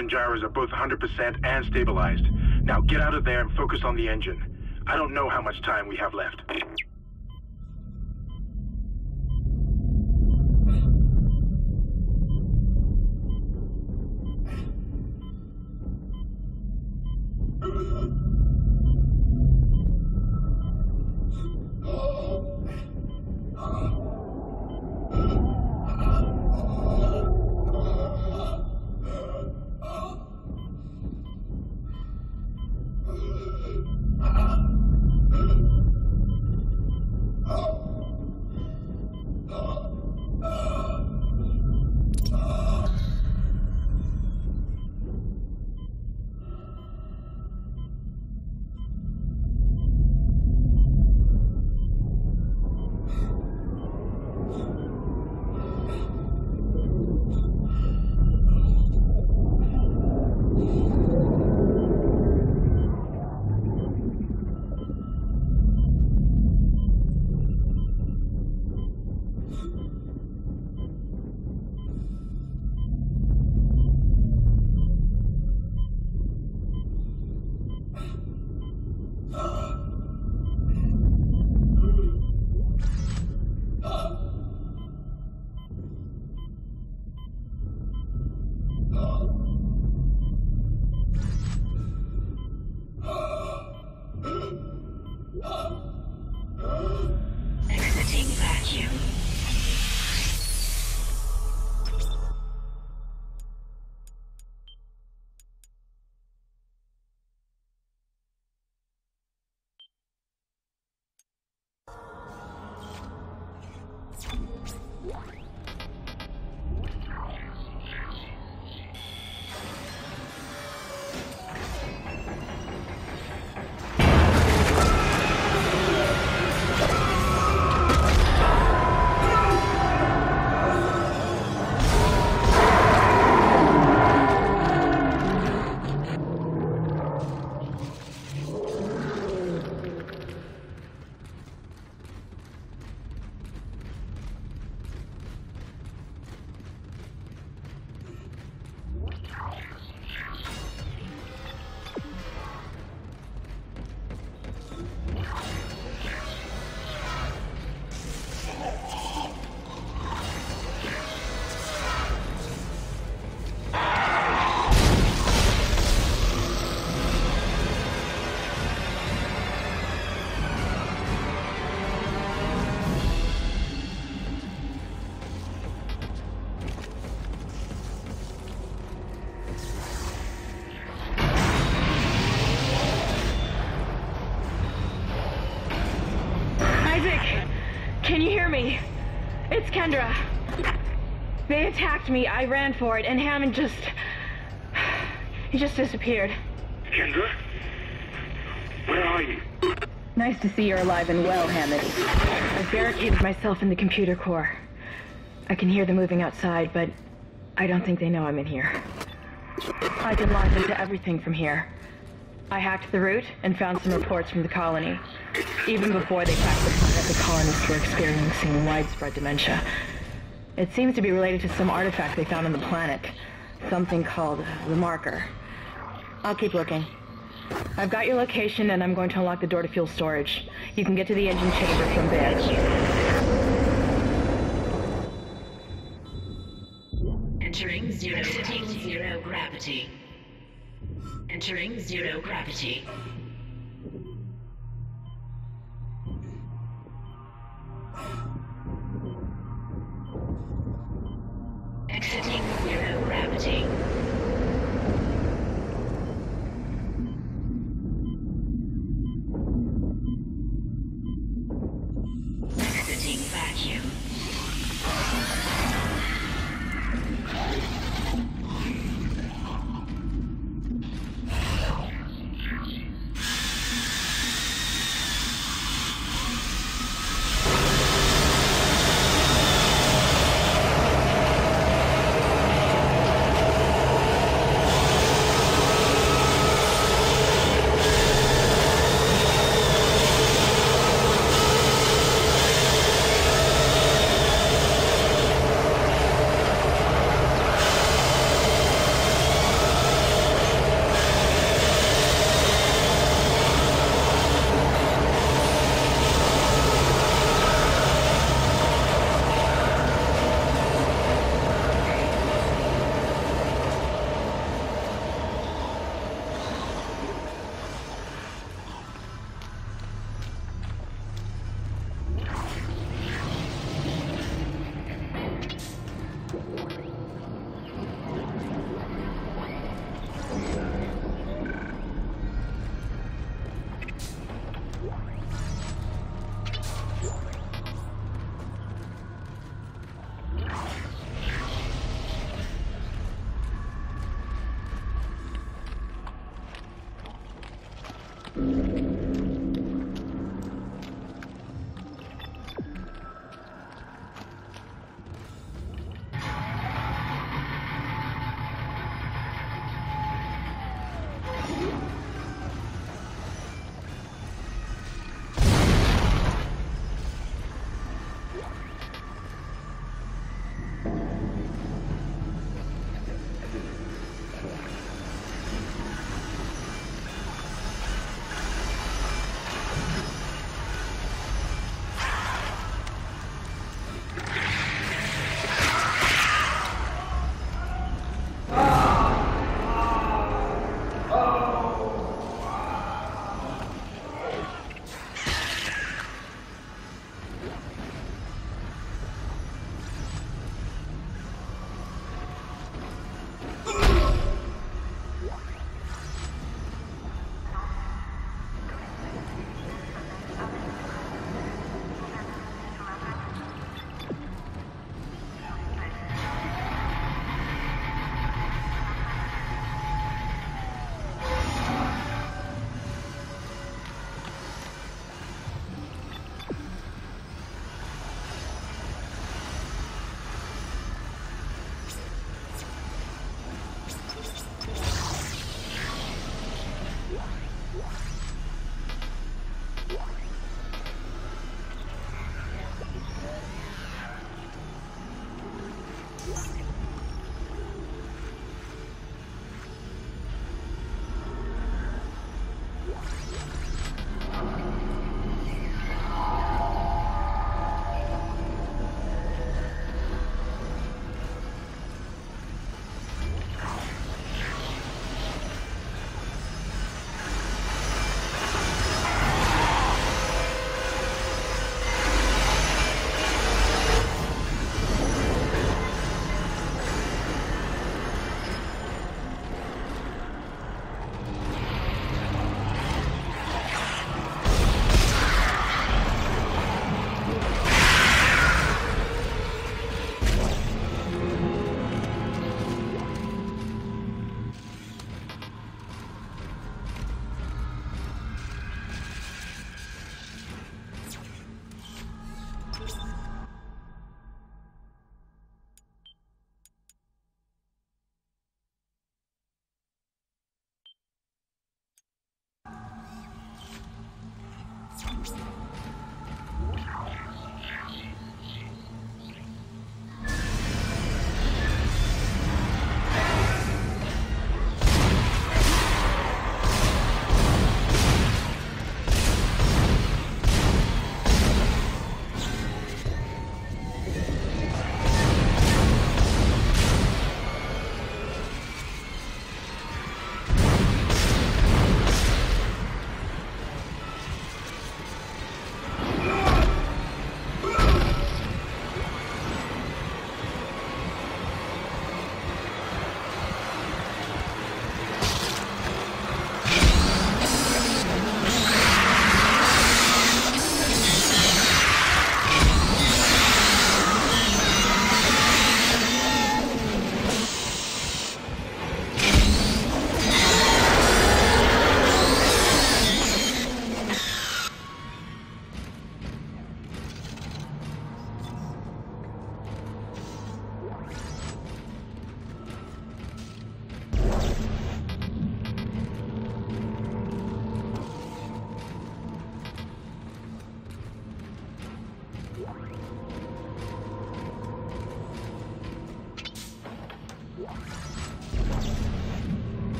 And gyros are both 100% and stabilized. Now get out of there and focus on the engine. I don't know how much time we have left. Attacked me. I ran for it, and Hammond just. He just disappeared. Kendra? Where are you? Nice to see you're alive and well, Hammond. I've barricaded myself in the computer core. I can hear them moving outside, but I don't think they know I'm in here. I can launch into everything from here. I hacked the route and found some reports from the colony. Even before they cracked the planet, the colonists were experiencing widespread dementia. It seems to be related to some artifact they found on the planet. Something called the Marker. I'll keep looking. I've got your location and I'm going to unlock the door to fuel storage. You can get to the engine chamber from there. Entering zero. Zero gravity. Entering zero gravity.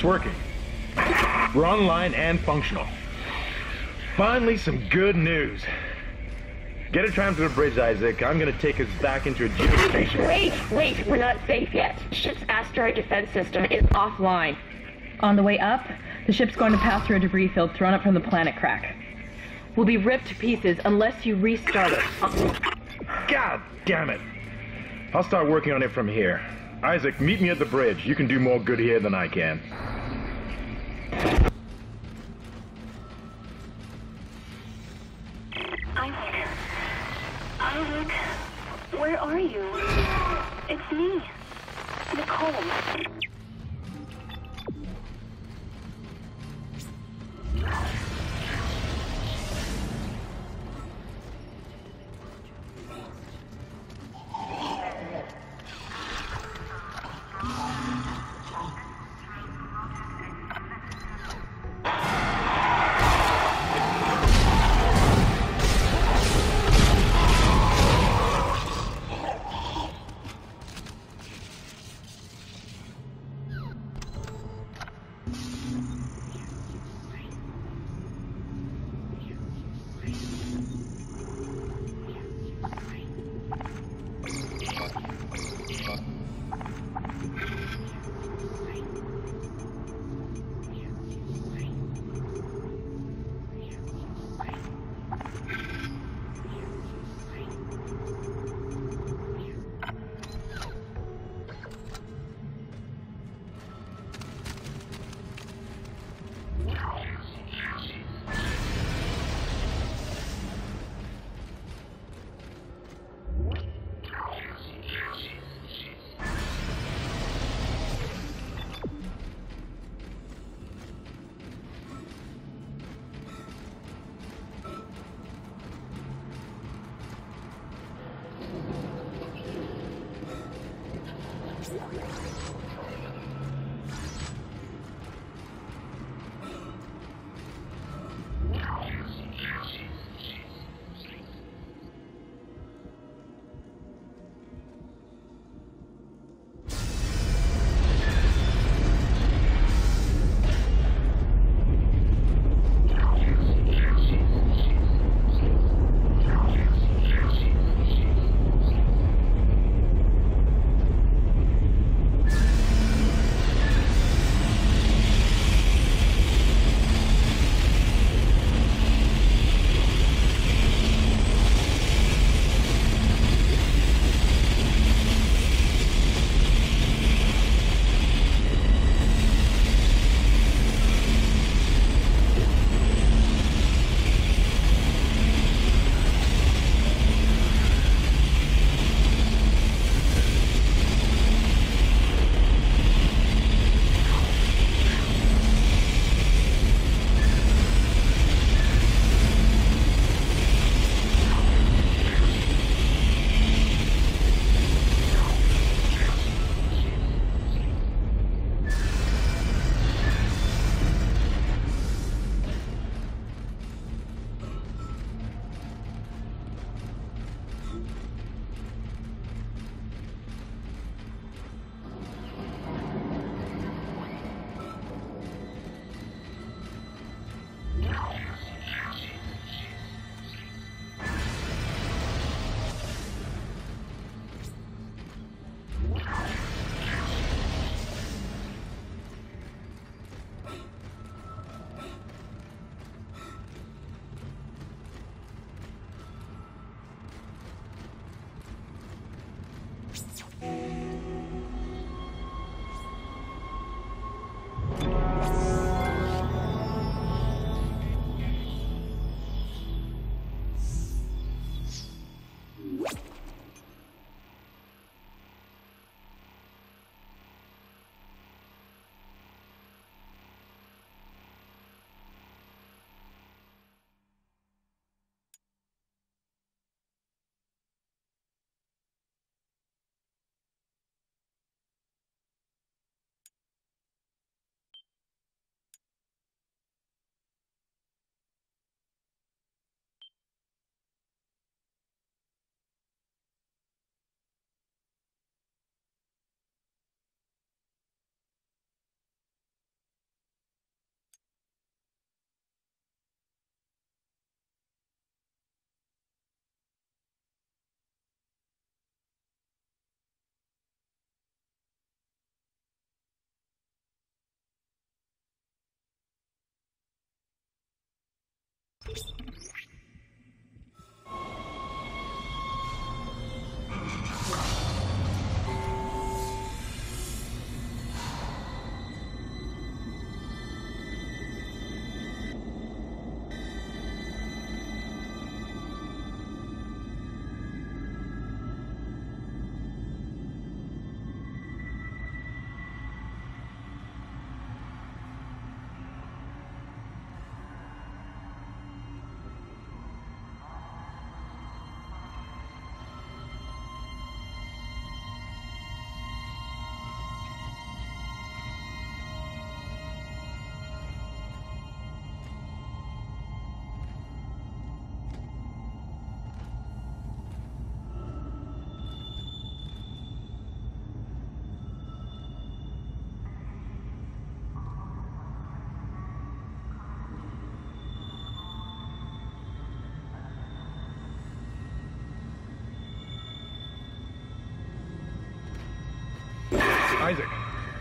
It's working. We're online and functional. Finally, some good news. Get a tram to the bridge, Isaac. I'm gonna take us back into a geostation. Wait, wait, we're not safe yet. Ship's asteroid defense system is offline. On the way up, the ship's going to pass through a debris field thrown up from the planet crack. We'll be ripped to pieces unless you restart it. God damn it. I'll start working on it from here. Isaac, meet me at the bridge. You can do more good here than I can.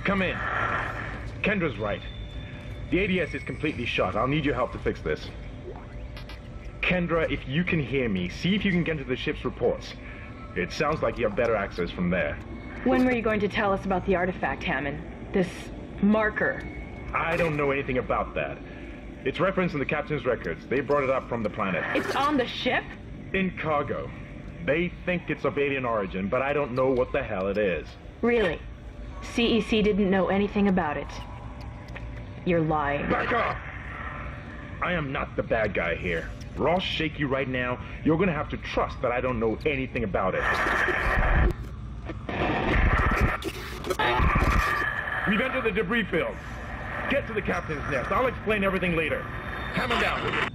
Come in. Kendra's right. The ADS is completely shut. I'll need your help to fix this. Kendra, if you can hear me, see if you can get into the ship's reports. It sounds like you have better access from there. When were you going to tell us about the artifact, Hammond? This marker. I don't know anything about that. It's referenced in the captain's records. They brought it up from the planet. It's on the ship? In cargo. They think it's of alien origin, but I don't know what the hell it is. Really? CEC didn't know anything about it. You're lying. Back off! I am not the bad guy here. We're all shaky right now. You're gonna have to trust that I don't know anything about it. We've entered the debris field. Get to the captain's nest. I'll explain everything later. Hammond out.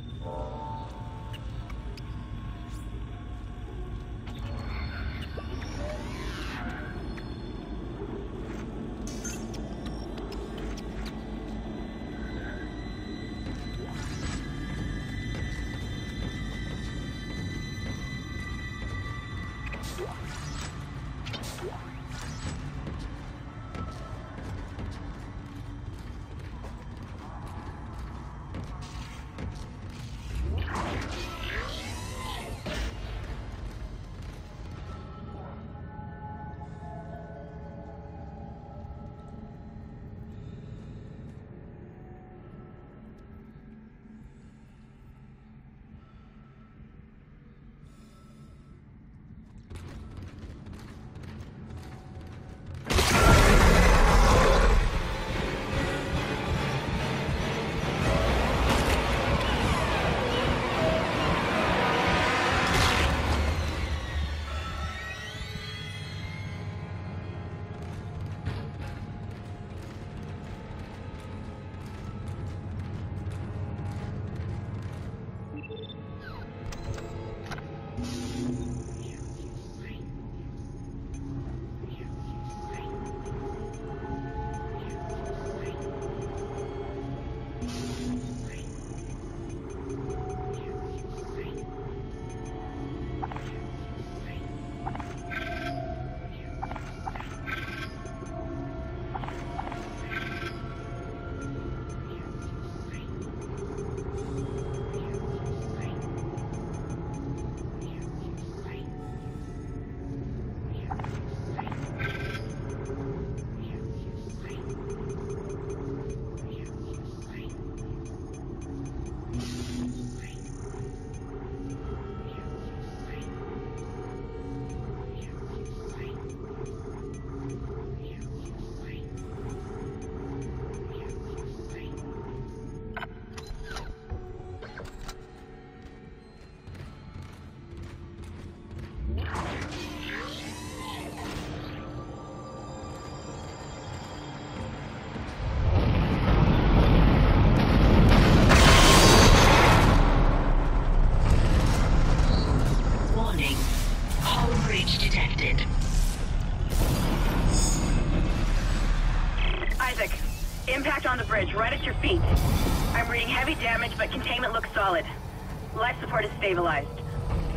Stabilized.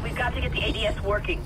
We've got to get the ADS working.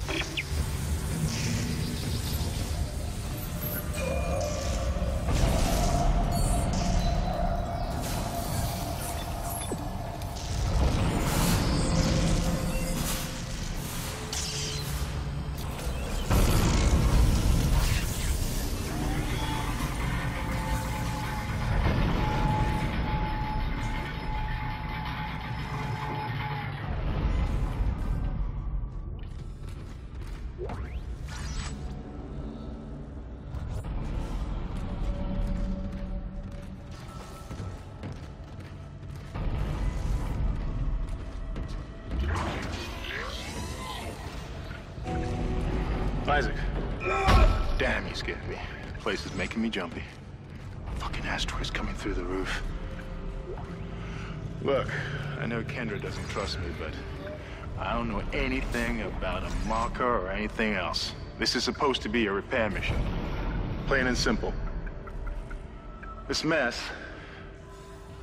Making me jumpy. Fucking asteroids coming through the roof. Look, I know Kendra doesn't trust me, but I don't know anything about a marker or anything else. This is supposed to be a repair mission. Plain and simple. This mess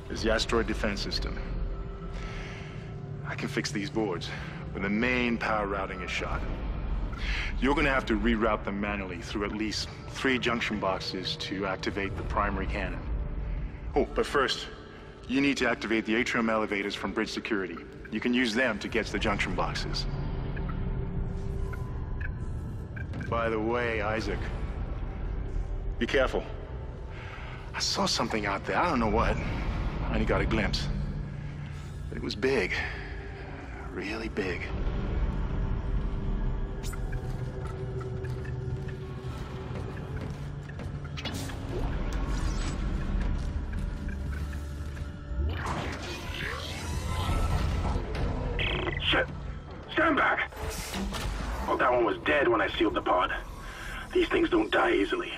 is the asteroid defense system. I can fix these boards when the main power routing is shot. You're gonna have to reroute them manually through at least three junction boxes to activate the primary cannon. Oh, but first, you need to activate the atrium elevators from bridge security. You can use them to get to the junction boxes. By the way, Isaac, be careful. I saw something out there. I don't know what. I only got a glimpse. But it was big. Really big. Well, that one was dead when I sealed the pod. These things don't die easily.